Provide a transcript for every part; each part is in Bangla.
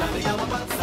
Sabe, dá uma passada.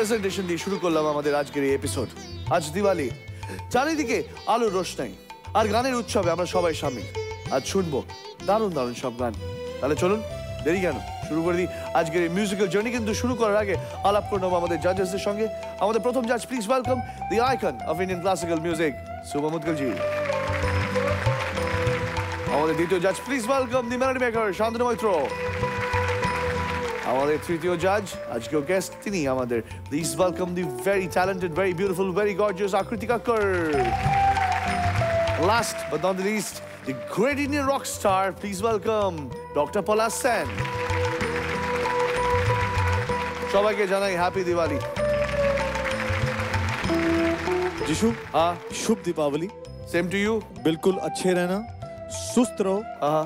Presentation দিয়ে শুরু করলাম আমাদের আজকের এই এপিসোড আজ দিওয়ালি। চারিদিকে আলোর রোশনাই। আর গানের উৎসবে আমরা সবাই সামিল। আজ শুনব দারুণ দারুণ সব গান। তাহলে চলুন, দেরি কেন? শুরু করে দিই। আজকের এই মিউজিক্যাল জার্নি কিন্তু শুরু করার আগে আলাপ করে নেব আমাদের জাজেসদের সঙ্গে। আমাদের প্রথম জাজ please welcome the icon of Indian classical music Shubham মুদগলজি আমাদের দ্বিতীয় জাজ please welcome the melody maker Shantanu Moitra আমাদের তৃতীয় জাজ আজকেও গেস্ট তিনি আমাদের please welcome the very talented very beautiful very gorgeous Akriti Kakkar last but not least the great Indian rock star please welcome doctor Palash Sen সবাইকে জানাই হ্যাপি দিওয়ালি जिशु हाँ शुभ दीपावली सेम टू यू बिल्कुल अच्छे रहना सुस्त रहो आहा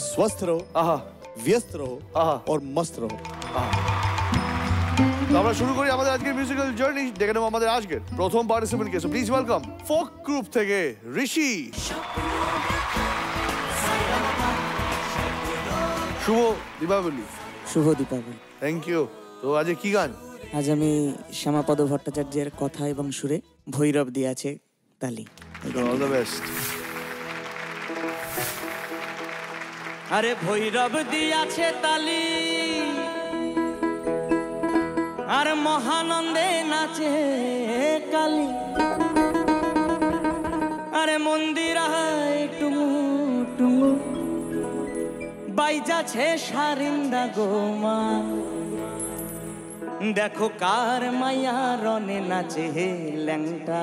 स्वस्थ रहो आहा व्यस्त रहो आहा और मस्त रहो তো আমরা শুরু করি আমাদের আজকের মিউজিক্যাল জার্নি দেখে নেবো আমাদের আজকের প্রথম participant K please welcome folk group থেকে ঋষি শুভ দীপাবলি শুভ দীপাবলি থ্যাংক ইউ তো আজকে কি গান আজ আমি শ্যামাপদ ভট্টাচার্যের কথা এবং সুরে ভৈরব দিয়ে আছে তালি অল দ্য বেস্ট আরে ভৈরব দিয়াছে তালি। আর মহানন্দে নাচে কালী। আরে মন্দির বাইজাছে সারিন্দা গোমা দেখো কার মায়া রনে নাচে ল্যাংটা।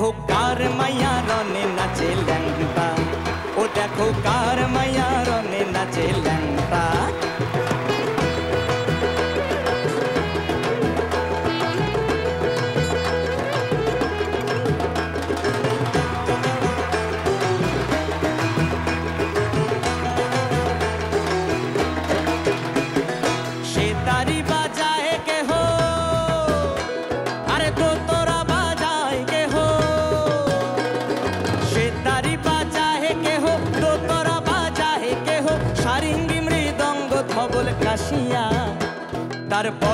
खुकार मैया रोने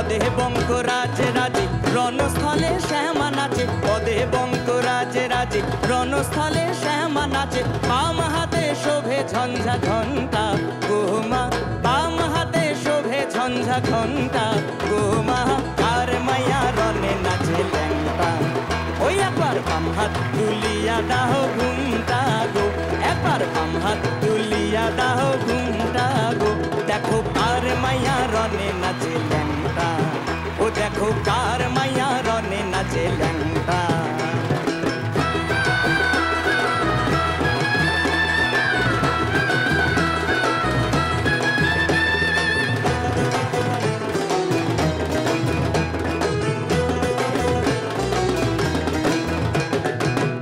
পদে বঙ্করাজ রাজে, রণস্থলে শ্যামা নাচে। পদে বঙ্করাজ রাজে রাজে রণস্থলে শ্যামা নাচে। বাম হাতে শোভে ঝঞ্ঝা ঘণ্টা গোমা বাম হাতে শোভে ঝঞ্ঝা ঘণ্টা গোমা কার মায়া রনে নাচে ল্যাংটা। ওই একবার বাম হাত তুলিয়া দাহ ঘুমটা গো। একবার বাম হাত তুলিয়া দাও ঘুমটা গো। দেখো কার মাইয়া রনে নাচে साधुकार मैया रोने नाचे लंका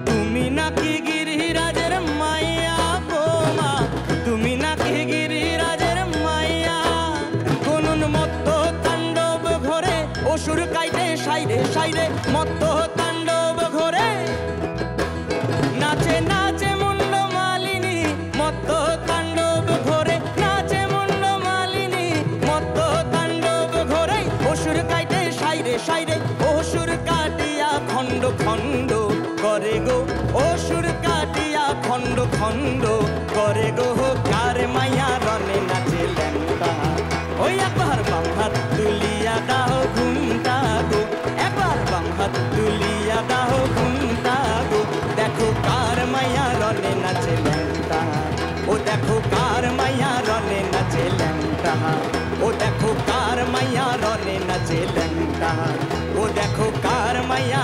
तुम्हें ना की गिरी राजर मैया बोमा तुम्हें ना की गिरी সাইরে মত্ত তাণ্ডব ঘরে। নাচে নাচে মুন্ড মালিনী, মত্ত তাণ্ডব ঘরে। নাচে মুন্ড মালিনী, মত্ত তাণ্ডব ঘরে। অসুর কাইতে সাইরে সাইরে, অসুর কাটিয়া খণ্ড খণ্ড করে গো। অসুর কাটিয়া খণ্ড খণ্ড रने नचे लंका। वो देखो कार কার মায়া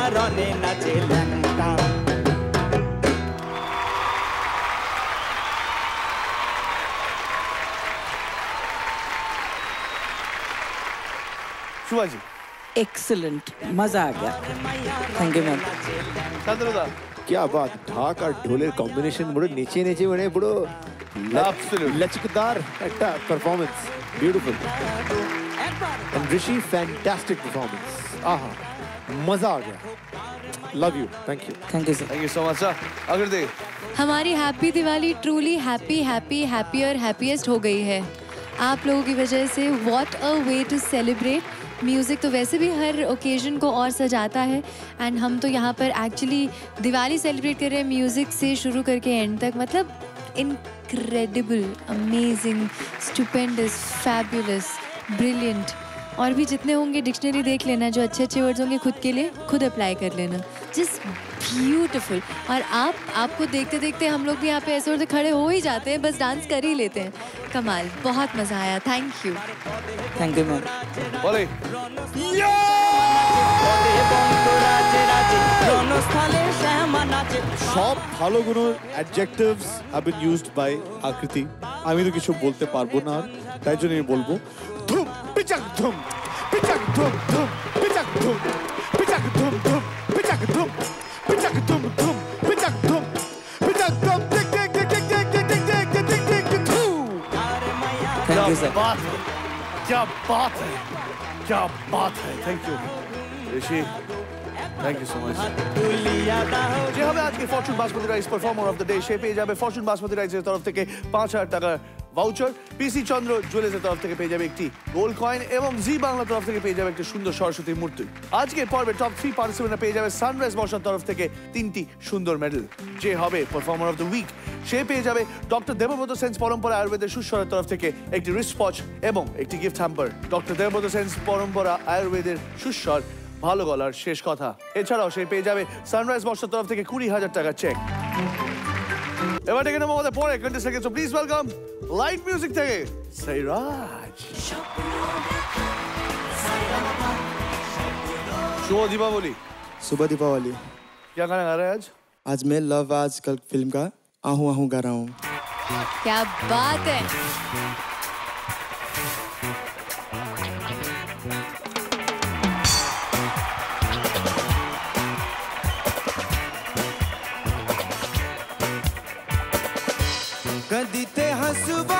नचे लंका। ল্যাংটা जी एक्सलेंट मज़ा आ गया। थैंक यू मैम सदरुदा क्या बात ढाक और ढोले कॉम्बिनेशन बड़े नीचे नीचे बड़े बड़ो लचकदार एक performance beautiful And Rishi, fantastic performance. Aha. मज़ा आ गया love you thank you thank you sir thank you so much sir अगर दे हमारी happy Diwali truly happy happy happier happiest हो गई है। आप लोगों की वजह से what a way to celebrate music तो वैसे भी हर ओकेजन को और सजाता है। एंड हम तो यहाँ पर एक्चुअली दिवाली सेलिब्रेट कर रहे हैं। म्यूज़िक से शुरू करके एंड तक। मतलब incredible amazing stupendous fabulous brilliant और भी जितने होंगे डिक्शनरी देख लेना जो अच्छे अच्छे वर्ड्स होंगे खुद के लिए खुद अप्लाई कर लेना। जस्ट ब्यूटिफुल और आप आपको देखते देखते हम लोग भी यहाँ पे ऐसे होते खड़े हो ही जाते हैं बस डांस कर ही लेते हैं। कमाल बहुत मज़ा आया। Thank you thank you ma'am সব ভালো কোনো adjectives have been used by Akriti আমি তো কিছু বলতে পারব না তাই জন্য আমি বলব ধুম পিচাক ধুম পিচাক ধুম ধুম পিচাক ধুম পিচাক ধুম ধুম পিচাক ধুম পিচাক ধুম ধুম পিচাক ধুম পিচাক ধুম क्या बात है क्या बात হ্যায় thank you Rishi thank you so much তুলিয়া দাও যে হবে আজকে Fortune basmati rice performer of the day সে পেয়ে যাবে ফরচুন বাসমতি রাইসের তরফ থেকে পাঁচ হাজার টাকার ভাউচার পিসি চন্দ্র জুয়েলার্সের তরফ থেকে পেয়ে যাবে একটি গোল্ড কয়েন এবং জি বাংলা তরফ থেকে পেয়ে যাবে একটি সুন্দর সরস্বতী মূর্তি। আজকের পর্বে টপ থ্রি পার্টিসিপেন্টরা পেয়ে যাবে সানরাইজ বর্ষার তরফ থেকে তিনটি সুন্দর মেডেল যে হবে পারফর্মার অফ দ্য উইক সে পেয়ে যাবে ডক্টর দেবব্রত সেন্স পরম্পরা আয়ুর্বেদের সুস্বরের তরফ থেকে একটি রিস্ট ওয়াচ এবং একটি gift hamper doctor Debabrata Sen's Parampara আয়ুর্বেদের সুস্বর ভালো গলার শেষ কথা এছাড়াও সে পেয়ে যাবে সানরাইজ বর্ষার তরফ থেকে কুড়ি হাজার টাকা চেক এবার ডেকে নেবো আমাদের পরে কন্টেস্ট থেকে প্লিজ ওয়েলকাম লাইট মিউজিক থেকে সৈরাজ শুভ দীপাবলি सुबह दीपावली क्या गाना गा रहे हैं आज आज मैं लव आज कल फिल्म का आहू आहू गा रहा हूँ क्या बात है super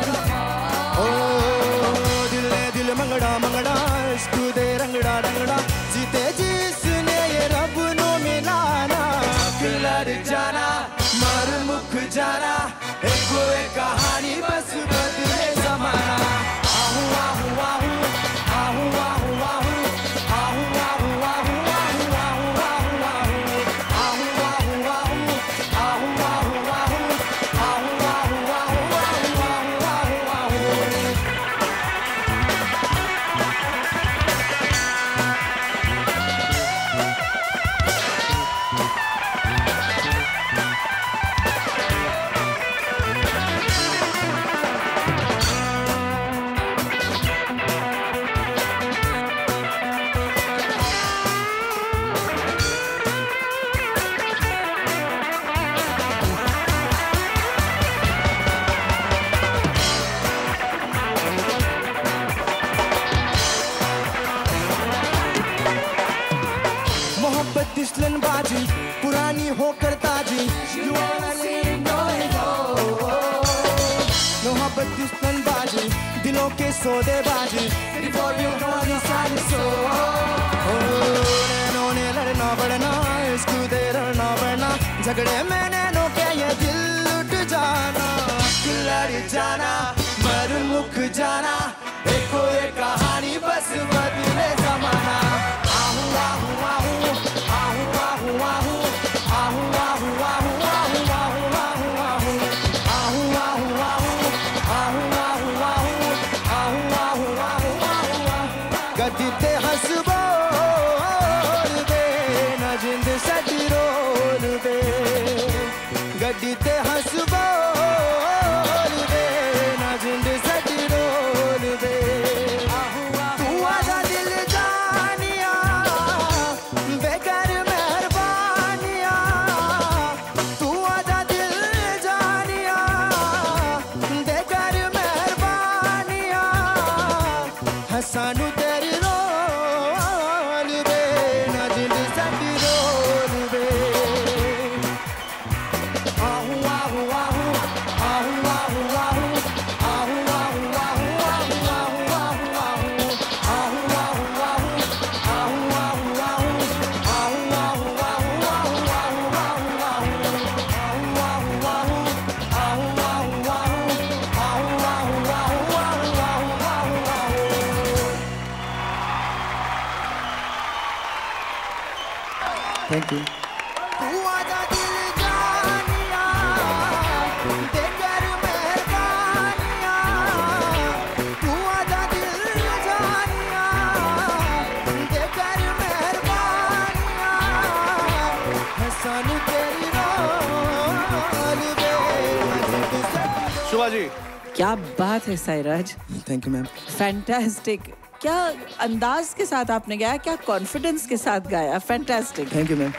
क्या बात है Sairaj thank you ma'am fantastic क्या अंदाज के साथ आपने गाया? क्या कॉन्फिडेंस के साथ गाया? फैंटास्टिक थैंक यू मैम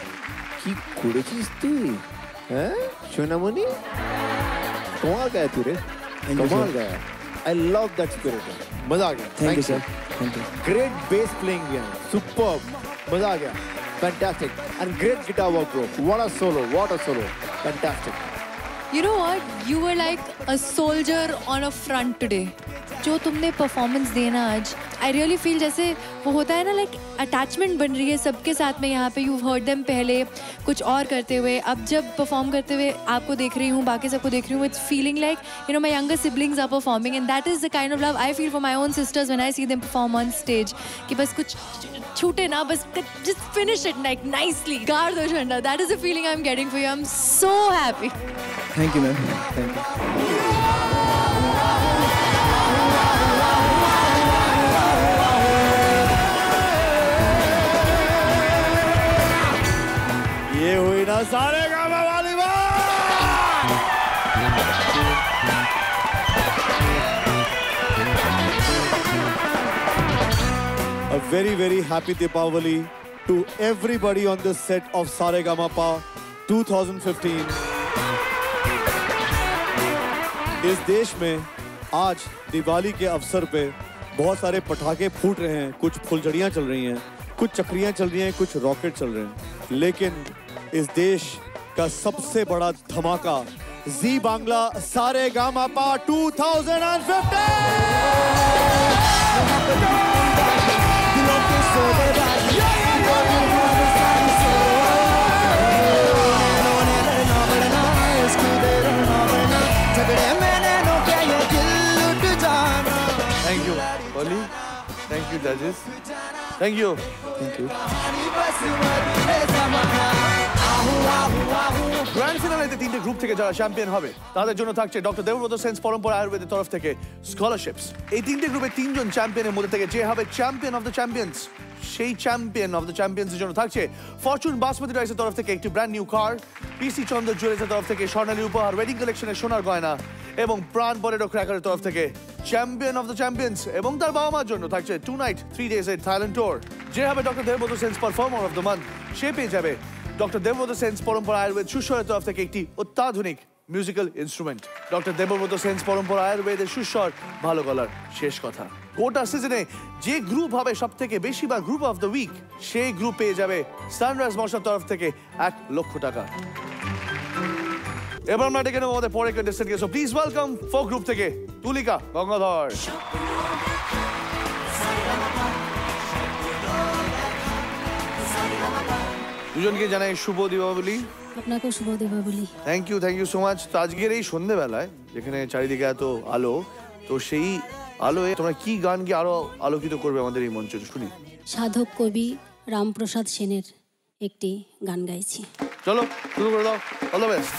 की कुड़ी चीज़ थी हैं? सोना मुनी कमाल गाया तू रे कमाल गाया। आई लव दैट स्पिरिट मज़ा आ गया। Thank you sir thank you great bass playing यार सुपर्ब मज़ा आ गया। Fantastic and great guitar work bro what a solo what a solo fantastic You know what? You were like a soldier on a front today. जो तुमने परफॉर्मेंस देना आज आई रियली फील जैसे वो होता है ना लाइक अटैचमेंट बन रही है सबके साथ में यहाँ पे। यू हर्ड देम पहले कुछ और करते हुए। अब जब परफॉर्म करते हुए आपको देख रही हूँ, बाकी सबको देख रही हूँ it's feeling like you know my younger siblings are performing and that is the kind of love I feel for my own sisters when I see them perform on stage कि बस कुछ छूटे ना, बस just finish it like nicely गाड़ दो झंडा। That is the feeling I am getting for you I am so happy Thank you ma'am thank you ये हुई ना सारे गामा वाली बात A very, very happy Deepavali to everybody on the set of Saregamapa 2015. इस देश में आज दिवाली के अवसर पे बहुत सारे पटाखे फूट रहे हैं। कुछ फुलझड़ियाँ चल रही हैं, कुछ चक्रियाँ चल रही हैं, कुछ रॉकेट चल रहे हैं। लेकिन इस देश का सबसे बड़ा धमाका, Zee Bangla Sa Re Ga Ma Pa 2015 Thank you, judges. Thank you. Thank you. Grand ফিনালেতে তিনটে গ্রুপ থেকে যারা চ্যাম্পিয়ন হবে, তাদের জন্য থাকছে ডক্টর দেবব্রত সেন্স পরম্পরা আয়ুর্বেদের তরফ থেকে স্কলারশিপস এই তিনটে গ্রুপে তিনজন চ্যাম্পিয়নের মধ্যে থেকে যে হবে চ্যাম্পিয়ন অফ দ্য চ্যাম্পিয়ন্স সেই চ্যাম্পিয়ন অফ দ্য চ্যাম্পিয়ন্সের জন্য থাকছে ফরচুন বাসমতি রাইসের তরফ থেকে একটি ব্র্যান্ড নিউ কার পিসি চন্দ্র জুয়েলার্সের তরফ থেকে স্বর্ণালী উপহার ওয়েডিং কালেকশনের সোনার গয়না এবং প্রাণ বরেডো ক্র্যাকারের তরফ থেকে চ্যাম্পিয়ন অফ দ্য চ্যাম্পিয়ন্স এবং তার বাবা মার জন্য থাকছে টু নাইট থ্রি ডেজ এর থাইল্যান্ড ট্যুর যে হবে doctor Debabrata Sen's performer of the month সে পেয়ে যাবে ডক্টর দেবব্রত সেন্স পরম্পরা আয়ুর্বেদ সুস্বরের তরফ থেকে একটি অত্যাধুনিক musical instrument doctor Debabrata Sen's Parampara আয়ুর্বেদের সুস্বর ভালো গলার শেষ কথা। গোটা সিজনে যে গ্রুপ হবে সব থেকে বেশি বা গ্রুপ অফ দ্য উইক সেই গ্রুপ পেয়ে যাবে সানরাইজ মশার তরফ থেকে এক লক্ষ টাকা। এবার আমরা ডেকে নেব আমাদের পরে কন্টেস্টেন্টকে so please welcome folk group থেকে তুলিকা গঙ্গাধর। দুজনকে জানাই শুভ দীপাবলি। আপনাকেও শুভ Deepavali. Thank you thank you so much তো আজকের এই সন্ধেবেলায় যেখানে চারিদিকে এত আলো তো সেই আলোয় তোমরা কি গানকে আরও আলোকিত করবে আমাদের এই মঞ্চ? শুনি। সাধক কবি রামপ্রসাদ সেনের একটি গান গাইছি। চলো শুরু করে দাও। All the best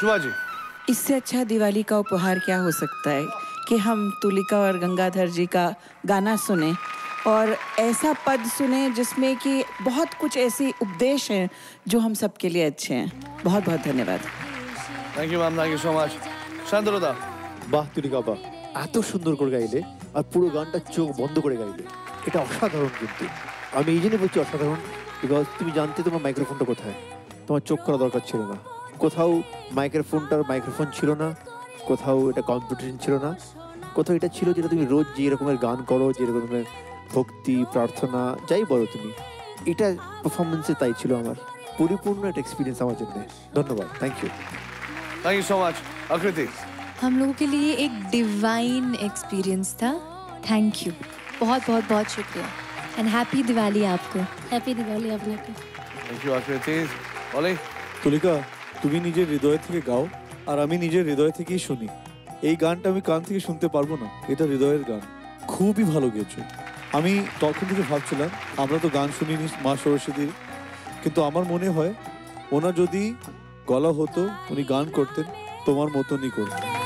शुभा जी इससे अच्छा दिवाली का उपहार क्या हो सकता है कि हम तुलिका और गंगाधर जी का गाना सुने और ऐसा पद सुने जिसमें कि बहुत कुछ ऐसे उपदेश हैं जो हम सबके लिए अच्छे हैं बहुत बहुत धन्यवाद thank you ma'am thank you so much শান্তনুদা বাহ তুলিকা বাহ এত সুন্দর করে গাইলে আর পুরো গানটা চোখ বন্ধ করে গাইলে এটা অসাধারণ কিন্তু আমি এই জন্য বলছি অসাধারণ বিকজ তুমি জানতে তোমার মাইক্রোফোনটা কোথায় তোমার চোখ করা দরকার ছিল না কোথাও মাইক্রোফোনটার মাইক্রোফোন ছিল না কোথাও এটা কম্পিটিশন ছিল না কোথাও এটা ছিল যেটা তুমি রোজ যে রকমের গান করো যে রকমের ভক্তি প্রার্থনা যাই বলো তুমি এটা পারফরমেন্সে তাই ছিল আমার পরিপূর্ণ একটা এক্সপিরিয়েন্স আমার জন্য ধন্যবাদ thank you thank you so much Akriti हम लोगों के लिए एक डिवाइन एक्सपीरियंस था थैंक यू बहुत बहुत बहुत शुक्रिया एंड हैप्पी दिवाली आपको হ্যাপি দিওয়ালি আপনাকে থ্যাংক ইউ আকৃতি বলে তুলিকা তুমি নিজের হৃদয় থেকে গাও, আর আমি নিজের হৃদয় থেকেই শুনি। এই গানটা আমি কান থেকে শুনতে পারব না, এটা হৃদয়ের গান। খুবই ভালো গেয়েছো। আমি তখন থেকে ভাবছিলাম, আমরা তো গান শুনিনি মা সরস্বতীর, কিন্তু আমার মনে হয় ওনা যদি গলা হতো, উনি গান করতেন তোমার মতনই করতেন।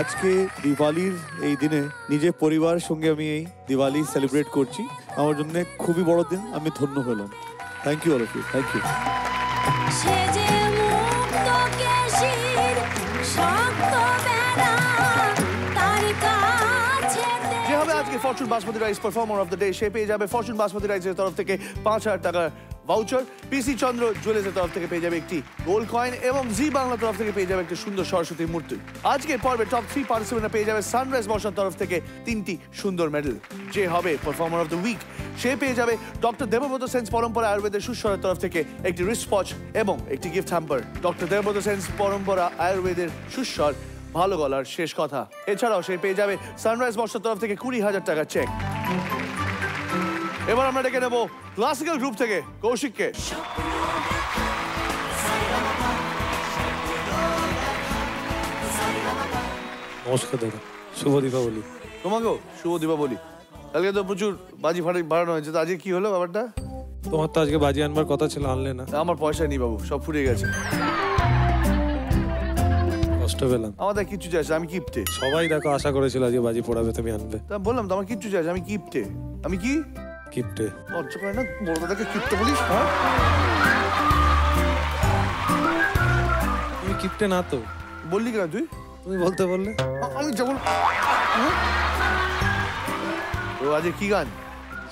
আজকে দিওয়ালির এই দিনে নিজের পরিবার সঙ্গে আমি এই দিওয়ালি সেলিব্রেট করছি। আমার জন্য খুবই বড় দিন, আমি ধন্য হলাম। Thank you all of you thank you Fortune basmati rice performer of the day সে পেয়ে যাবে ফরচুন বাসমতি রাইসের তরফ থেকে পাঁচ হাজার টাকার ভাউচার পিসি চন্দ্র জুয়েলার্সের তরফ থেকে পেয়ে যাবে একটি গোল্ড কয়েন এবং জি বাংলা তরফ থেকে পেয়ে যাবে একটি সুন্দর সরস্বতী মূর্তি। আজকে পর্বে টপ থ্রি পার্টিসিপেন্ট পেয়ে যাবে সানরাইজ বর্ষার তরফ থেকে তিনটি সুন্দর মেডেল যে হবে পারফর্মার অফ দ্য উইক সে পেয়ে যাবে ডক্টর দেবব্রত সেন্স পরম্পরা আয়ুর্বেদের সুস্বরের তরফ থেকে একটি রিস্ট ওয়াচ এবং একটি gift hamper doctor Debabrata Sen's Parampara আয়ুর্বেদের সুস্বর ভালো গলার শেষ কথা। এছাড়াও সে পেয়ে যাবে সানরাইজ বর্ষার তরফ থেকে কুড়ি হাজার টাকার চেক এবার আমরা ডেকে নেব ক্লাসিক্যাল গ্রুপ থেকে কৌশিককে। নমস্কার দাদা শুভ দীপাবলি। তোমাকেও শুভ দীপাবলি। কালকে তো প্রচুর বাজি বাড়ানো হয়েছে তো আজকে কি হলো ব্যাপারটা? তোমার তো আজকে বাজি আনবার কথা ছিল আনলে না। আমার পয়সা নেই বাবু সব ফুরিয়ে গেছে। কষ্ট পেলাম। আমাদের কিচ্ছু চাইছে আমি কিপটে। সবাই দেখো আশা করেছিল আজকে বাজি পড়াবে তুমি আনবে। তা বললাম তো আমার কিচ্ছু চাইছে আমি কিপটে। আমি কি? কিপটে। লজ্জা করে না? বড় দাদাকে কিপটে বলিস? হ্যাঁ? তুমি কিপটে না তো? বললি কেন তুই? তুমি বলতে বললে। আমি যেমন তো আজকে কি গান?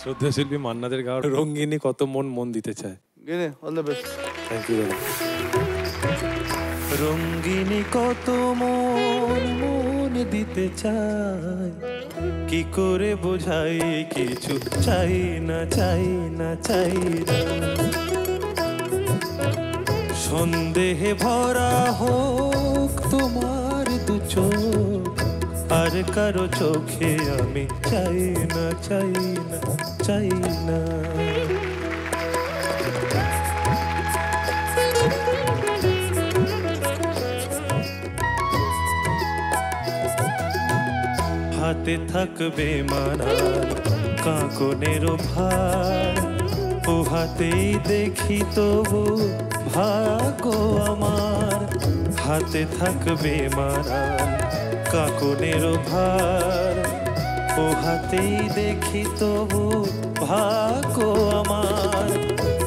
শ্রদ্ধা শিল্পী মান্নাদের গাওয়ার রঙ্গিনী কত মন মন দিতে চায়। All the best thank you দাদা। রঙ্গিনী কত মন মন দিতে চায়। কি করে বোঝাই কিছু? চাই না চাই না চাই না। সন্দেহে ভরা হোক তোমার দু চোখ, আর কারও চোখে আমি চাই না চাই না চাই না। হাতে থাকবে মানার কাঁকনের ভার। ও হাতেই দেখি তবু ভাগ্য আমার। হাতে থাকবে মানার কাঁকনের ভার। ও হাতেই দেখি তবু ভাগ্য আমার।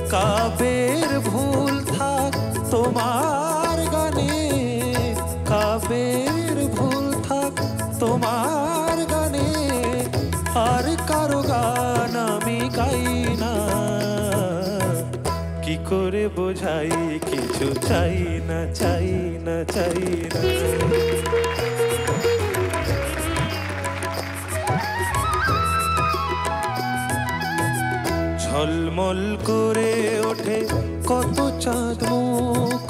কাবের ভুল থাক তোমার করে বোঝাই, কিছু চাই না চাই না চাই না। ঝলমল করে ওঠে কত চাঁদ মুখ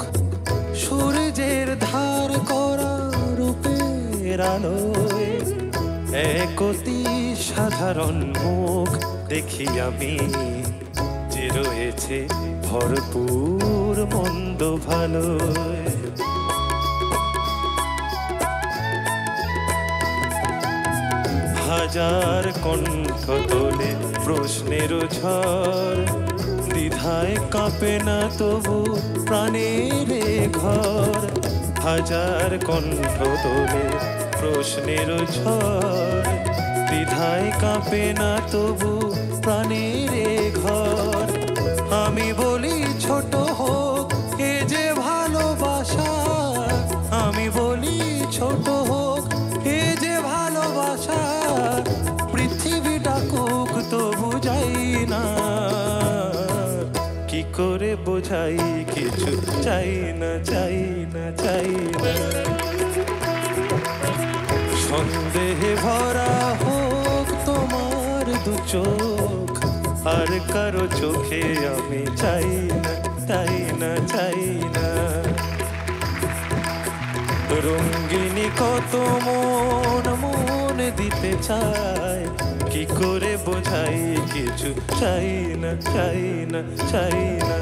সূর্যের ধার করা রূপের আলোয়। এক অতি সাধারণ মুখ দেখি আমি যে রয়েছে ভরপুর মন্দ ভালো। হাজার কণ্ঠ তোলে প্রশ্নের ঝড়, দ্বিধায় কাঁপে না তবু প্রাণের ঘর। হাজার কণ্ঠ তোলে প্রশ্নের ঝড়, দ্বিধায় কাঁপে না তবু প্রাণের বোঝাই কিছু চাই না চাই না চাই না। সন্দেহে ভরা হোক তোমার দু চোখ, আর কারও চোখে আমি চাই না চাই না চাই না। রঙ্গিনী কত মন মন দিতে চায়, কি করে বোঝাই কিছু চাই না চাই না চাই না?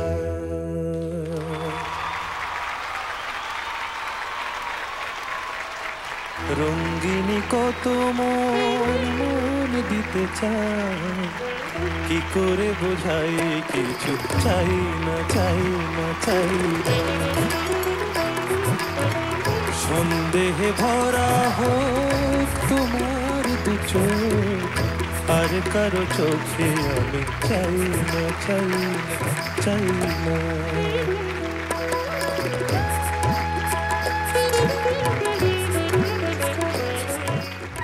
রঙ্গিনী কত মন মন দিতে চায়। কি করে বোঝাই কিছু চাই না চাই না চাই সন্দেহে ভরা হোক তোমার দু আর কারও চোখে আমি চাই না চাই না চাই না।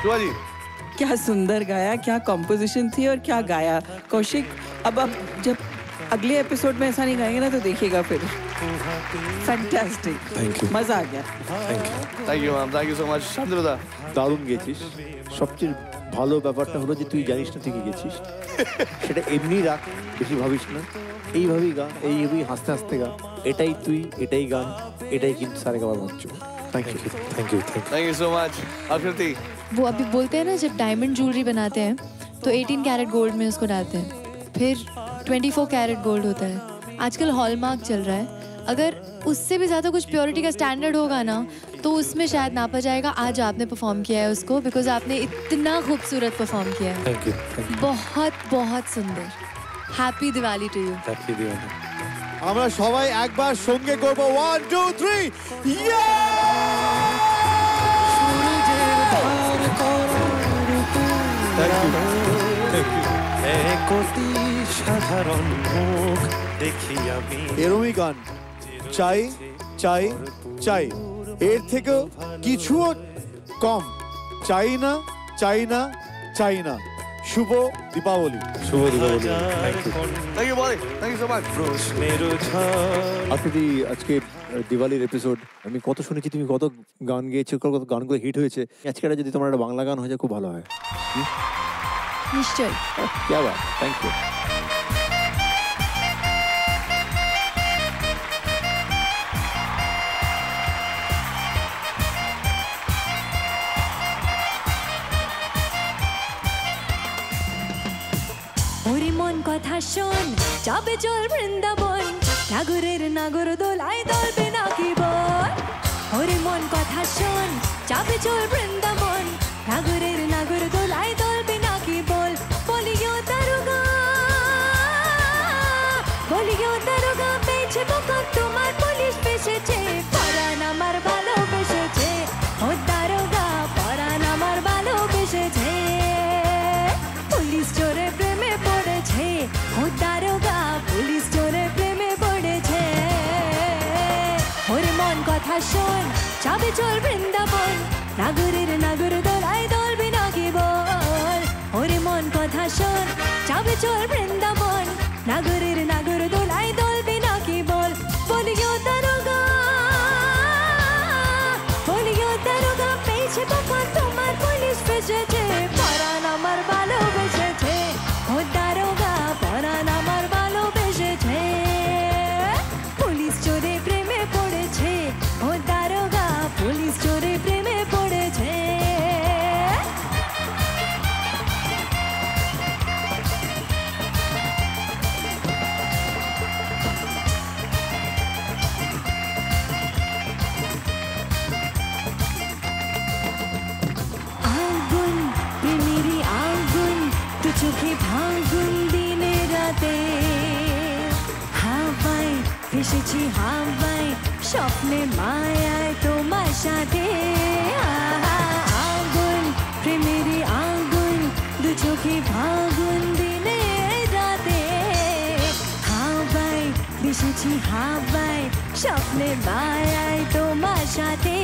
शिवाजी क्या सुंदर गाया क्या कॉम्पोजिशन थी और क्या गाया कौशिक अब अब जब अगले एपिसोड में ऐसा नहीं गाएंगे ना तो देखिएगा फिर फैंटास्टिक Thank you. मजा आ गया thank you ma'am thank you so much Shantilata দারুণ গেছিস সবচেয়ে ভালো ব্যাপারটা হলো যে তুই জানিস না তুই কি গেছিস সেটা এমনি রাখ বেশি ভাবিস না এইভাবেই গা এইভাবেই হাসতে হাসতে গা এটাই তুই এটাই গান এটাই কিন্তু সারে গাবার মঞ্চ thank you thank you thank thank you so much Akriti वो अभी बोलते हैं ना जब डायमंड ज्वेलरी बनाते हैं तो 18 कैरेट गोल्ड में उसको डालते हैं फिर 24 कैरेट गोल्ड होता है आजकल हॉलमार्क चल रहा है अगर उससे भी ज़्यादा कुछ प्योरिटी का स्टैंडर्ड होगा ना तो उसमें शायद नापा जाएगा आज आपने परफॉर्म किया है उसको बिकॉज आपने इतना खूबसूरत परफॉर्म किया है থ্যাংক ইউ থ্যাংক ইউ बहुत बहुत सुंदर happy Diwali to you happy Diwali আমরা সবাই একবার সঙ্গে করব ওয়ান টু থ্রি এক এরমই গান। চাই চাই চাই। এর থেকেও কিছুও কম। চাই না চাই না চাই না। শুভ দীপাবলি। শুভ Deepavali. Thank you thank you বলে সো মাচ প্রশ্নের আজকে আজকে দিওয়ালির এপিসোড আমি কত শুনেছি তুমি কত গান গেয়েছো কত গানগুলো হিট হয়েছে। আজকে যদি তোমার একটা বাংলা গান হয়ে যায় খুব ভালো হয়। নিশ্চয়ই। থ্যাংক ইউ কথা শোন যাবে চল বৃন্দাবন। নাগরের নাগর দোলায় দলবে নাকি বল ওরে মন কথা শোন, চাপে চল বৃন্দাবন। সাগরের নাগর দোলায় চল বৃন্দাবন, নাগরের নাগর দোলায় দলবি নাকি বল। ওরে মন কথা শোন চাবে চল বৃন্দাবন। স্বপ্নে মায়ায় তোমার সাথে আগুন প্রেমেরই আগুন দু চোখে ভাগুন দিনে রাতে হাবাই ভেসেছি হাবাই স্বপ্নে মায়ায় তোমার সাথে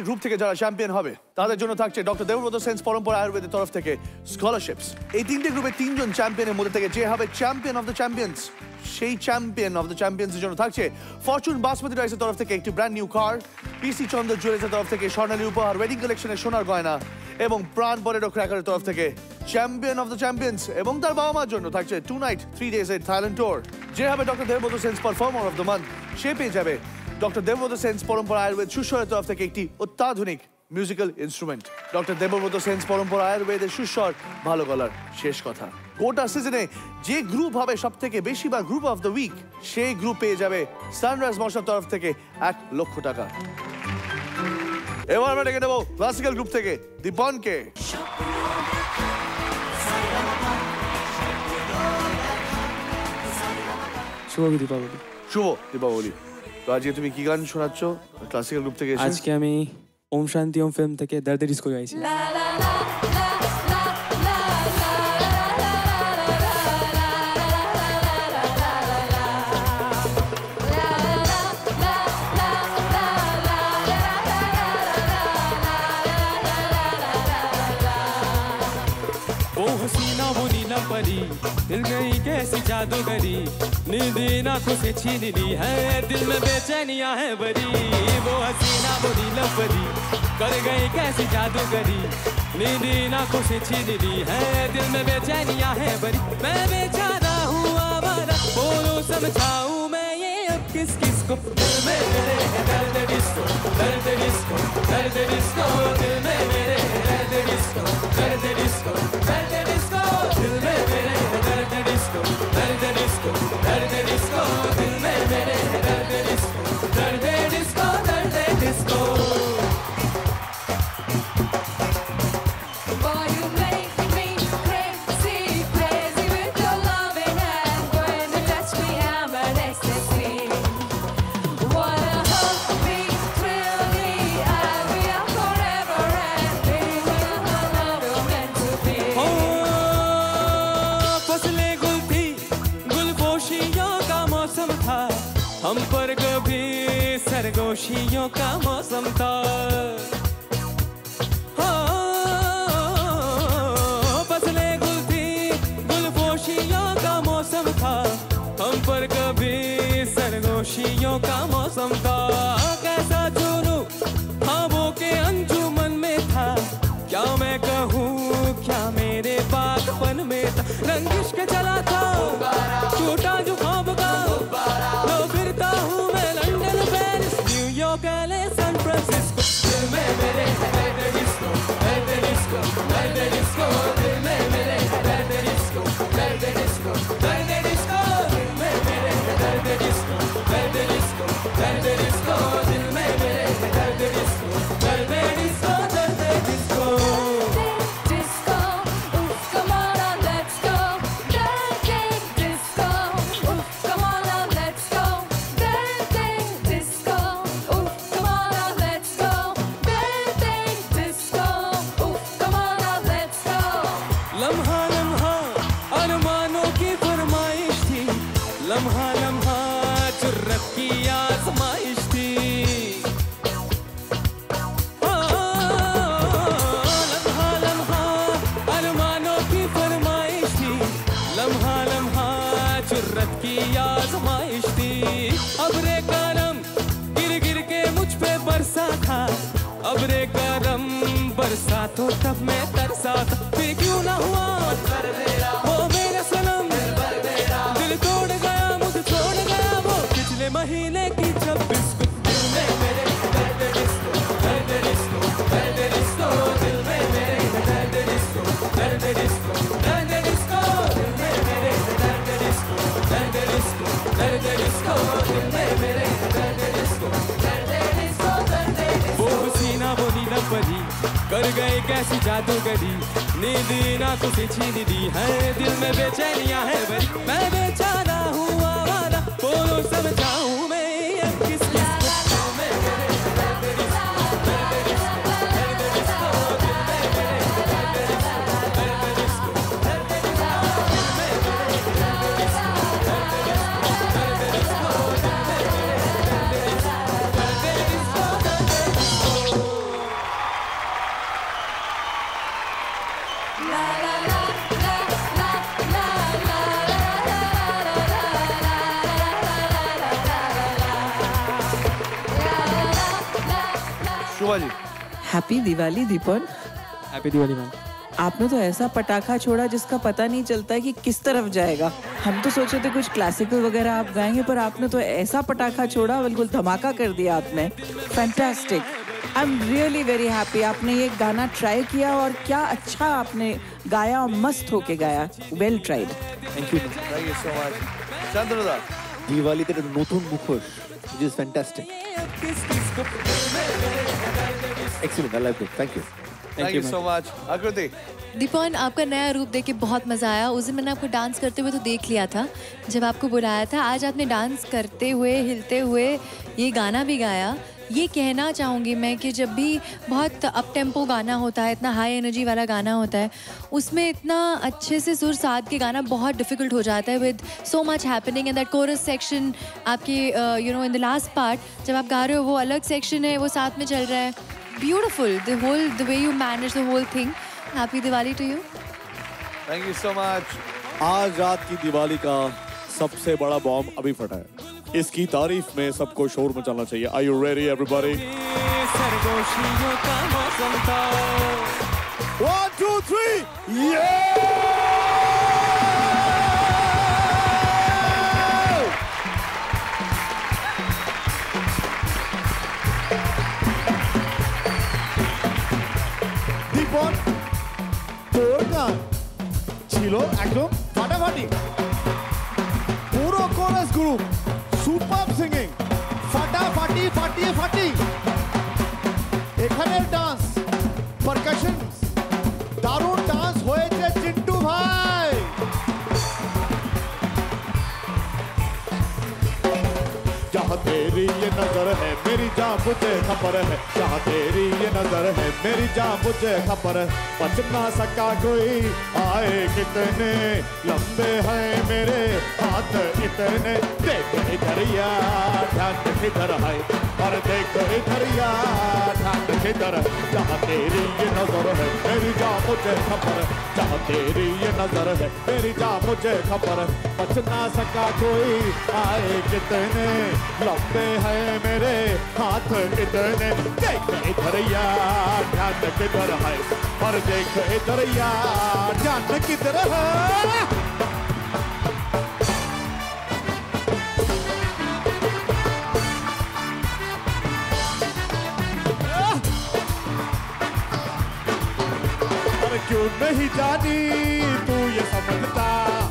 প্রতিটি গ্রুপ থেকে যারা চ্যাম্পিয়ন হবে, তাদের জন্য থাকছে ডক্টর দেবব্রত সেন্স পরম্পরা আয়ুর্বেদের তরফ থেকে স্কলারশিপস এই তিনটি গ্রুপে তিনজন চ্যাম্পিয়নের মধ্যে থেকে যে হবে চ্যাম্পিয়ন অফ দ্য চ্যাম্পিয়ন্স সেই চ্যাম্পিয়ন অফ দ্য চ্যাম্পিয়ন্সের জন্য থাকছে ফরচুন বাসমতি রাইসের তরফ থেকে একটি ব্র্যান্ড নিউ কার পিসি চন্দ্র জুয়েলার্সের তরফ থেকে স্বর্ণালী উপহার ওয়েডিং কালেকশনের সোনার গয়না এবং প্রাণ বরের ক্র্যাকারের তরফ থেকে চ্যাম্পিয়ন অফ দ্য চ্যাম্পিয়ন্স এবং তার বাবা মার জন্য থাকছে টু নাইট থ্রি ডেজ এর থাইল্যান্ড টোর যে হবে doctor Debabrata Sen's performer of the month সে পেয়ে যাবে ডক্টর দেবব্রত সেন্স পরম্পরা আয়ুর্বেদ সুস্বরের তরফ থেকে একটি অত্যাধুনিক musical instrument doctor Debabrata Sen's Parampara আয়ুর্বেদের সুস্বর ভালো গলার শেষ কথা গোটা সিজনে যে গ্রুপ হবে সব থেকে বেশি বা গ্রুপ অফ দ্য উইক সেই গ্রুপ পেয়ে যাবে সানরাইজ মশার তরফ থেকে এক লক্ষ টাকা এবার আমরা ডেকে দেবো ক্লাসিক্যাল গ্রুপ থেকে দীপনকে শুভ দীপাবলি শুভ দীপাবলি তো আজকে তুমি কি গান শোনাচ্ছ ক্লাসিক্যাল গ্রুপ থেকে এসে আজকে আমি ওম শান্তি ওম ফিল্ম থেকে দর্দ ডিস্কো গাইছি वो हसीना वो नीला परी दिल गई कैसी जादूगरी? नींद आँखों से छीन ली है, दिल में बेचैनियाँ है भरी वो हसीना, वो नीला परी कर गई कैसी जादूगरी? नींद आँखों से छीन ली है, दिल में बेचैनियाँ है भरी मैं बेचारा हूँ आवारा, बोलो समझाऊं मैं ये अब किस किस को? दिल में मेरे दर्द डिस्को दर्द डिस्को दर्द डिस्को दिल में मेरे दर्द डिस्को दर्द डिस्को दर्द ее камазом там. की आजमाइश थी। अब रे करम गिर गिर के मुझ पे बरसा था। अब रे करम बरसा तो तब मैं कर गए कैसी जादूगरी? नींद ना कुछ छीन दी है। दिल में बेचैनियाँ है भरी मैं बेचारा हूँ आवारा, बोलो समझाऊं। happy Diwali Dipan happy Diwali ma'am आपने तो ऐसा पटाखा छोड़ा जिसका पता नहीं चलता है कि किस तरफ जाएगा हम तो सोचे थे कुछ क्लासिकल वगैरह आप गाएंगे पर आपने तो ऐसा पटाखा छोड़ा बिल्कुल धमाका कर दिया आपने fantastic I am really very happy आपने ये गाना ट्राई किया और क्या अच्छा आपने गाया और मस्त होके गाया well tried thank you thank you so much শান্তনুদা দিওয়ালিতে একটা নতুন মুখোশ which is fantastic excellent i like it. Thank you. Thank you so much Akriti Deepan आपका नया रूप देख के बहुत मज़ा आया। उस दिन मैंने आपको डांस करते हुए तो देख लिया था। जब आपको बुलाया था आज आपने डांस करते हुए हिलते हुए ये गाना भी गाया। ये कहना चाहूँगी मैं कि जब भी बहुत अप टेंपो गाना होता है इतना हाई एनर्जी वाला गाना होता है उसमें इतना अच्छे से सुर साध के गाना बहुत डिफ़िकल्ट हो जाता है with so much happening and that chorus section आपके you know in the last part जब आप गा रहे हो वो अलग सेक्शन है वो साथ में चल रहा है। beautiful. The whole, the way you manage the whole thing. Happy Diwali to you. Thank you so much. aaj raat ki आज रात की दिवाली का सबसे बड़ा बॉम्ब अभी फटा है इसकी तारीफ़ में सबको शोर मचाना चाहिए are you ready everybody 1 2 3 yeah! এখন তোর গান ছিল একদম ফাটাফাটি। পুরো কোরাস গ্রুপ সুপার সিঙ্গিং ফাটাফাটি, ফাটিয়ে ফাটি এখানের ডান্স পারকাশন দারুণ ডান্স হয়েছে, চিন্টু ভাই। तेरी ये नज़र है, मेरी जान मुझे खबर है। जहाँ तेरी ये नज़र है, मेरी जान मुझे खबर है। बच ना सका कोई आए कितने। लंबे हैं मेरे हाथ इतने। देख इधर ध्यान किधर है। और देख इधर यार ध्यान किधर जहाँ तेरी ये नज़र है, मेरी जान मुझे खबर है। जहाँ तेरी ये नज़र है, मेरी जान मुझे खबर है। बच ना सका कोई आए कितने। लंबे हैं मेरे हाथ इतने। देख इधर यार ध्यान किधर है? और देख इधर यार ध्यान किधर है? क्यों नहीं जानी तू ये समझता?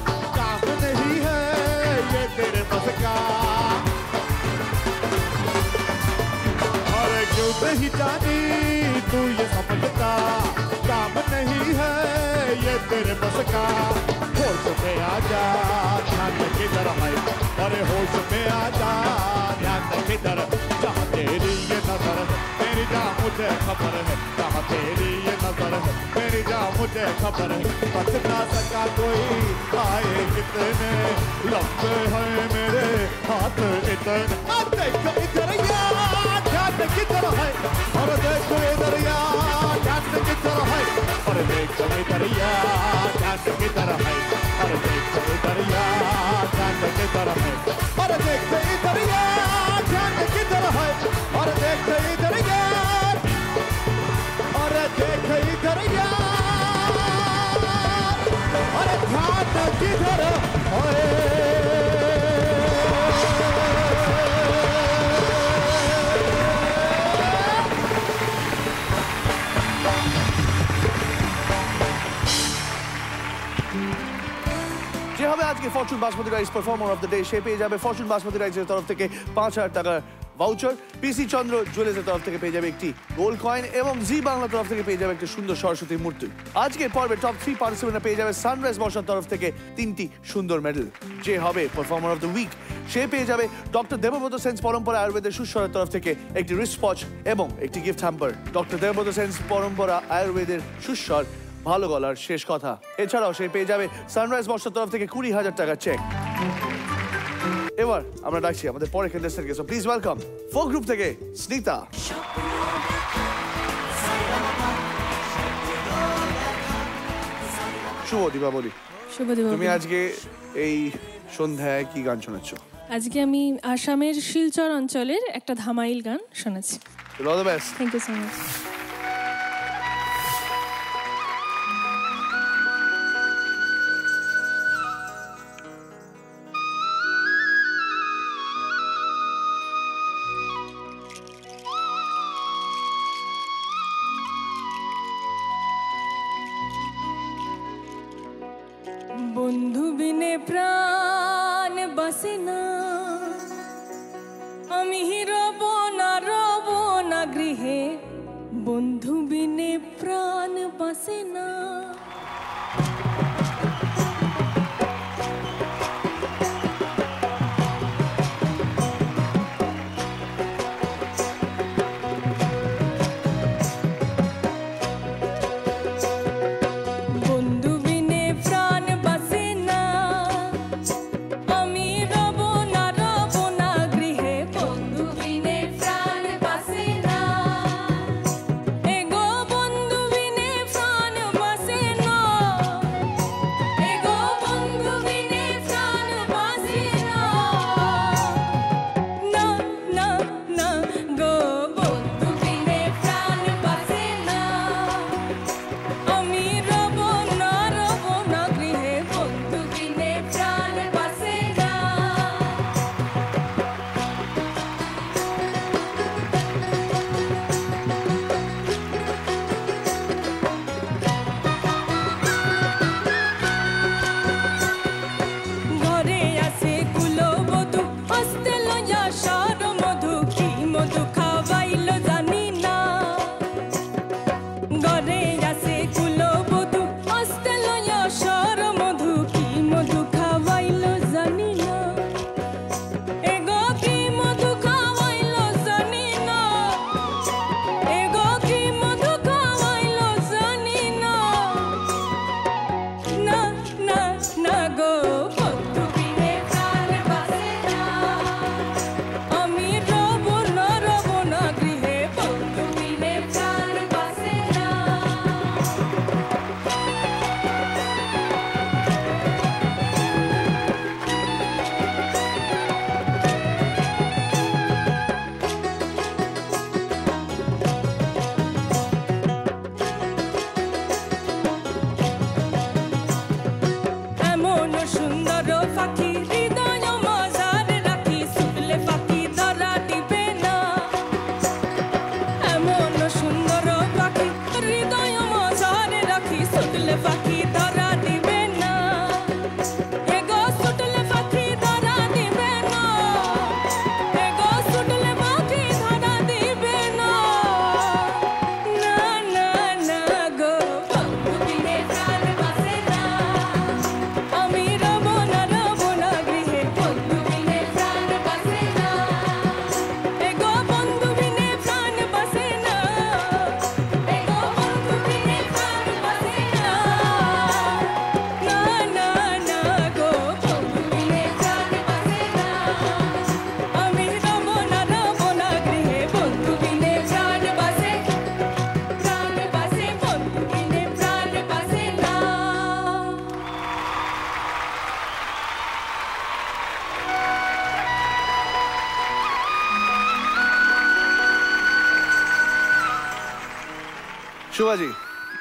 जानी तू ये समझता काम नहीं है, ये तेरे बस का। होश में आ जा, ध्यान किधर है? अरे होश में आ जा, ध्यान किधर? जहाँ तेरी ये नज़र है मेरी जा मुझे खबर है। जहाँ तेरी ये नज़र मेरी जा मुझे खबर है। बच सका कोई आए कितने। लंबे हैं मेरे हाथ इतने। देखो इधर यार ध्यान किधर है और देखो इधर यार ध्यान किधर है और देखो इधर यार ध्यान किधर है और देखो इधर यार ध्यान किधर है और देखो इधर আজকে Fortune basmati rice performer of the day সে পেয়ে যাবে ফরচুন বাসমতি রাইসের তরফ থেকে পাঁচ হাজার টাকার ভাউচার পিসি চন্দ্র জুয়েলার্সের তরফ থেকে পেয়ে যাবে একটি গোল্ড কয়েন এবং জি বাংলার তরফ থেকে পেয়ে যাবে একটি সুন্দর সরস্বতী মূর্তি। আজকে পর্বে টপ থ্রি পার্টিসিপেন্টরা পেয়ে যাবে সানরাইজ বর্ষার তরফ থেকে তিনটি সুন্দর মেডেল যে হবে পারফর্মার অফ দ্য উইক সে পেয়ে যাবে ডক্টর দেবব্রত সেন্স পরম্পরা আয়ুর্বেদের সুস্বরের তরফ থেকে একটি রিস্ট ওয়াচ এবং একটি gift hamper doctor Debabrata Sen's Parampara আয়ুর্বেদের সুস্বর ভালো গলার শেষ কথা। এছাড়াও সে পেয়ে যাবে সানরাইজ বর্ষার তরফ থেকে কুড়ি হাজার টাকার চেক এবার আমরা ডাকছি আমাদের পরে খেলতে so please welcome folk group থেকে স্নিতা। শুভ দীপাবলি। শুভ তুমি আজকে এই সন্ধ্যায় কি গান শোনাচ্ছ? আজকে আমি আসামের শিলচর অঞ্চলের একটা ধামাইল গান শোনাচ্ছি। All the best thank you so much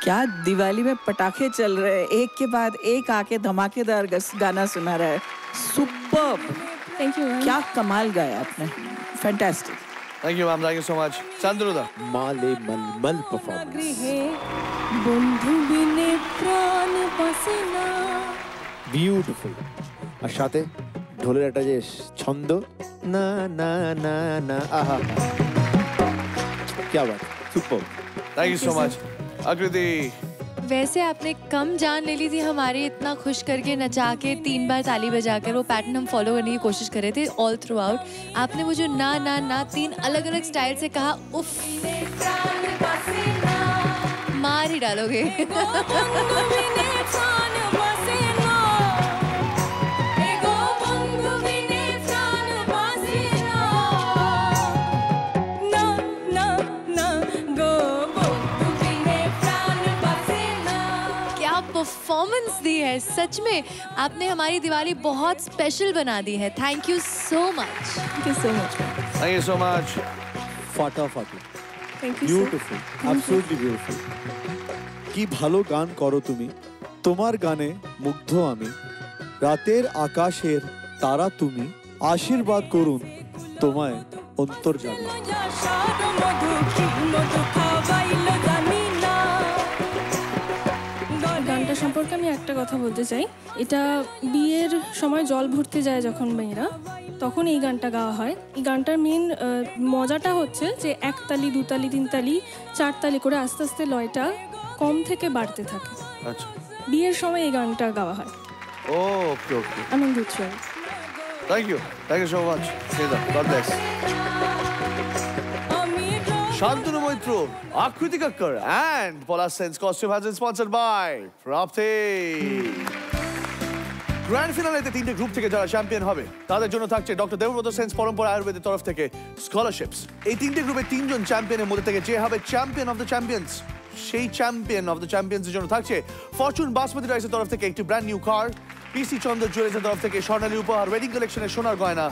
क्या दिवाली में पटाखे चल रहे हैं एक के बाद एक आके धमाकेदार गस- गाना सुना रहा है सुपर থ্যাংক ইউ क्या कमाल गाया आपने fantastic thank you ma'am thank you so much চান্দুদা মালে মলমল পারফরমেন্স গৃহে বন্ধু বিনে প্রাণ বাসে না বিউটিফুল আর সাথে ঢোলের একটা যে ছন্দ না না না না আহা क्या बात super thank you so much Akriti वैसे आपने कम जान ले ली थी हमारे इतना खुश करके नचा के तीन बार ताली बजा कर वो पैटर्न हम फॉलो करने की कोशिश कर रहे थे ऑल थ्रू आउट आपने वो जो ना ना ना तीन अलग अलग स्टाइल से कहा उफ मार ही डालोगे। है सच में आपने हमारी दिवाली बहुत स्पेशल बना दी है thank you so much thank you so much thank you so much ফাটাফাটি thank you beautiful absolutely beautiful কি ভালো গান করো তুমি তোমার গানে মুগ্ধ আমি রাতের আকাশের তারা তুমি আশীর্বাদ করুন তোমায় অন্তর্জামী একটা কথা বলতে চাই। এটা বিয়ের সময় জল ভরতে যায় যখন মেয়েরা তখন এই গানটা গাওয়া হয়। এই গানটার মেন মজাটা হচ্ছে যে এক তালি দু তালি তিন তালি চার তালি করে আস্তে আস্তে লয়টা কম থেকে বাড়তে থাকে। আচ্ছা। বিয়ের সময় এই গানটা গাওয়া হয়। Okay okay. আনন্দ উৎসব। Thank you thank you so much God bless Shantanu Moitra, Akriti Kakkar and Palash Sen's costume has sponsored by Prapti grand ফিনালেতে তিনটে গ্রুপ থেকে যারা চ্যাম্পিয়ন হবে, তাদের জন্য থাকছে ডক্টর দেবব্রত সেন্স পরম্পরা আয়ুর্বেদের তরফ থেকে স্কলারশিপস এই তিনটে গ্রুপে তিনজন চ্যাম্পিয়নের মধ্যে থেকে যে হবে চ্যাম্পিয়ন অফ দ্য চ্যাম্পিয়ন্স সেই চ্যাম্পিয়ন অফ দ্য চ্যাম্পিয়ন্সের জন্য থাকছে ফরচুন বাসমতি রাইসের তরফ থেকে একটি ব্র্যান্ড নিউ কার পিসি চন্দ্র জুয়েলার্সের তরফ থেকে স্বর্ণালী উপহার ওয়েডিং কালেকশনের সোনার গয়না,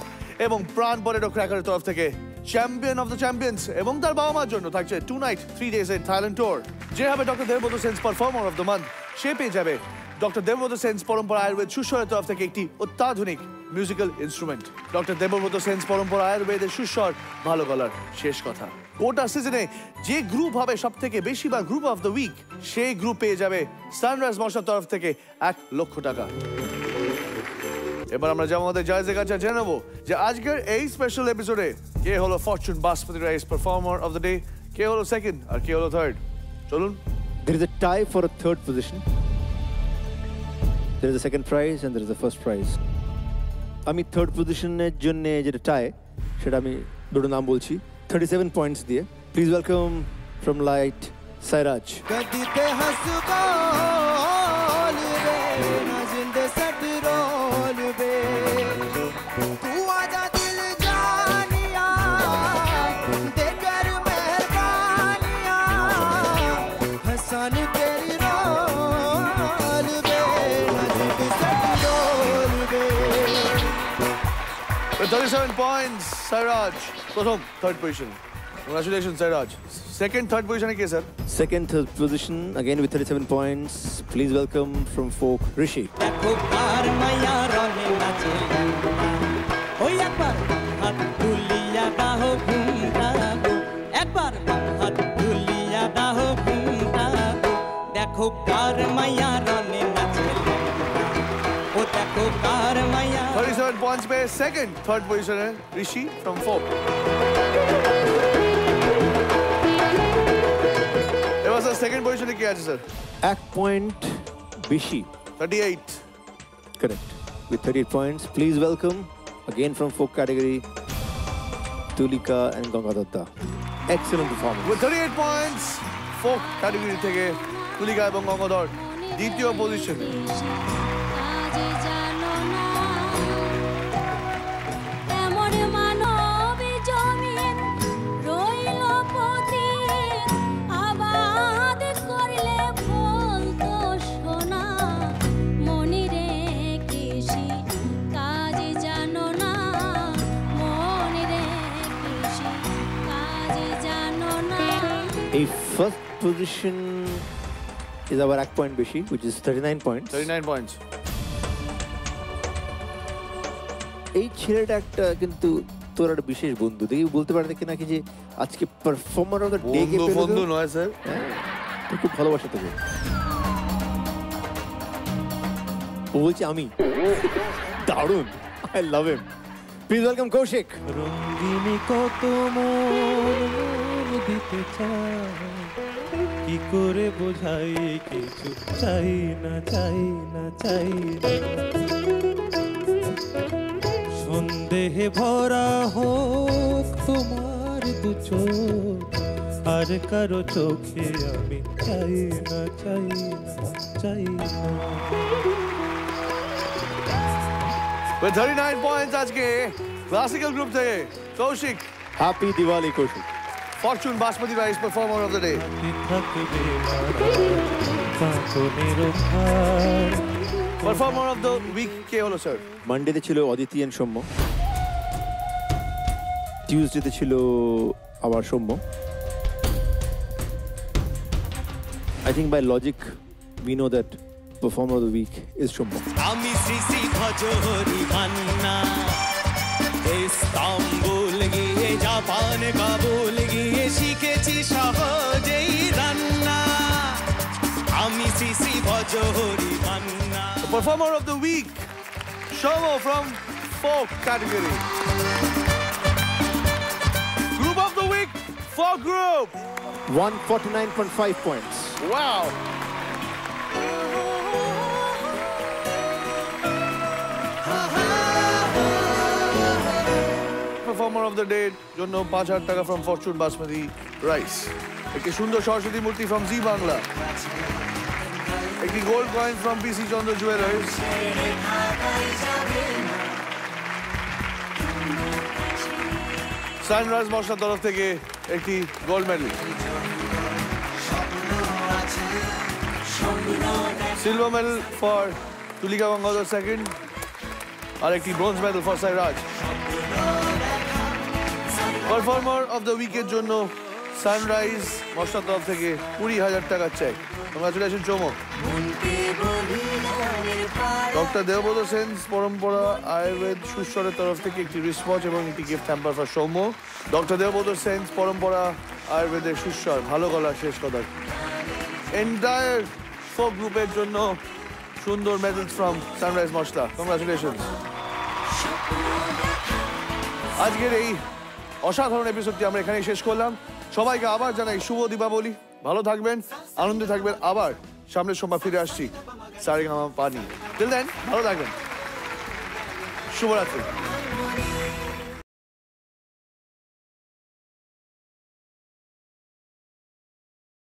এবং প্রাণ পরেডো ক্র্যাকারের তরফ থেকে চ্যাম্পিয়ন অফ দ্য চ্যাম্পিয়ন্স এবং তার বাবা মার জন্য থাকছে টু নাইট থ্রি ডেজ এর থাইল্যান্ড ট্যুর যে হবে doctor Debabrata Sen's performer of the month সে পেয়ে যাবে ডক্টর দেবব্রত সেন্স পরম্পরা আয়ুর্বেদ সুস্বরের তরফ থেকে একটি অত্যাধুনিক musical instrument doctor Debabrata Sen's Parampara আয়ুর্বেদের সুস্বর, ভালো গলার শেষ কথা। গোটা সিজনে যে গ্রুপ হবে সব থেকে বেশি বা গ্রুপ অফ দ্য উইক সেই গ্রুপ পেয়ে যাবে সানরাইজ মশার তরফ থেকে এক লক্ষ টাকা। এবার আমরা যাবো আমাদের জায়জের কাছে জেনে নেবো যে আজকের এই স্পেশাল এপিসোডে কে হলো fortune basmati rice performer of the day কে হলো সেকেন্ড আর কে হলো থার্ড চলুন There is a tie for a third position. There is a second prize and there is a first prize. আমি থার্ড পজিশনের জন্য যেটা টাই সেটা আমি দুটো নাম বলছি থার্টি সেভেন পয়েন্টস দিয়ে please welcome from light Sairaj 37 points, Sairaj, প্রথম third position congratulation Sairaj second third পজিশনে কে sir second third position again with 37 points please welcome from folk rishi R Maya রনে 37 points पे second third position है ऋषि from folk এবার স্যার সেকেন্ড পজিশনে কে আছে স্যার এক পয়েন্ট বেশি 38 Correct. With 38 points, please welcome again from folk category Tulika and Ganga Datta. Excellent performance. with 38 points folk category থেকে তুলিকা এবং গঙ্গাধর দ্বিতীয় পজিশনে Position is our এক point বেশি, which is 39 points. 39 points. এই ছেলেটা একটা কিন্তু তোর একটা বিশেষ বন্ধু। দেখি বলতে পারে নাকি নাকি যে আজকে পারফর্মার অফ দ্য ডে কে বন্ধু বন্ধু নয় স্যার। তুই খুব ভালোবাসা তোকে। ও বলছে আমি? দারুণ। I love him please welcome Kaushik রঙ্গিনী কত মন দিতে চায়? করে বোঝাই কিছু চাই না চাই না চাই না সন্দেহে ভরা হোক তোমার দু চোখ আর কারো চোখে আমি চাই না চাই না চাই না with 39 points আজকে ক্লাসিক্যাল গ্রুপ থেকে Kaushik happy Diwali Kaushik Performer of the day থাকবে কাঁচনের ভার পারফর্মার অফ দ্য উইক কে হলো স্যার মানডেতে ছিল অদিতি এন্ড সৌম্য। টিউসডেতে ছিল আবার Soumya. I think by logic we know that performer of the week is Soumya. আমি শ্রী শ্রী ভজহরি মান্না ইস্তাম্বুল গিয়ে Japan Kabul আমি Shri Shri Bhajahari Manna The performer of the week, Shomo from folk category. Group of the week, folk group. 149.5 points wow Performer of the day জন্য পাঁচ হাজার টাকা ফ্রম ফরচুন বাসমতি রাইস একটি সুন্দর সরস্বতী মূর্তি ফ্রম জি বাংলা একটি gold coin from PC Chandra jewellers Sunrise মশলার তরফ থেকে একটি gold medal silver medal for Tulika Gangadhar second আর একটি bronze medal for Sairaj performer of the উইকের জন্য সানরাইজ মশলার তরফ থেকে কুড়ি হাজার টাকার চেক কংগ্রাচুলেশন চমক ডক্টর দেবব্রত সেন্স পরম্পরা আয়ুর্বেদ সুস্বরের তরফ থেকে একটি রিসওয়াচ এবং একটি gift hamper for Soumya doctor Debabrata sense Parampara আয়ুর্বেদের সুস্বর ভালো গলা, শেষ কথা। এন্টায়ার ফোক গ্রুপের জন্য সুন্দর medals from Sunrise masala. Congratulation আজকের এই অসাধারণ এপিসোডটি আমরা এখানেই শেষ করলাম। সবাইকে আবার জানাই শুভ দীপাবলি। ভালো থাকবেন, আনন্দে থাকবেন। আবার সামনের সোমবার ফিরে আসছি সারেগামা পানি দেন ভালো থাকবেন। শুভরাত্রি।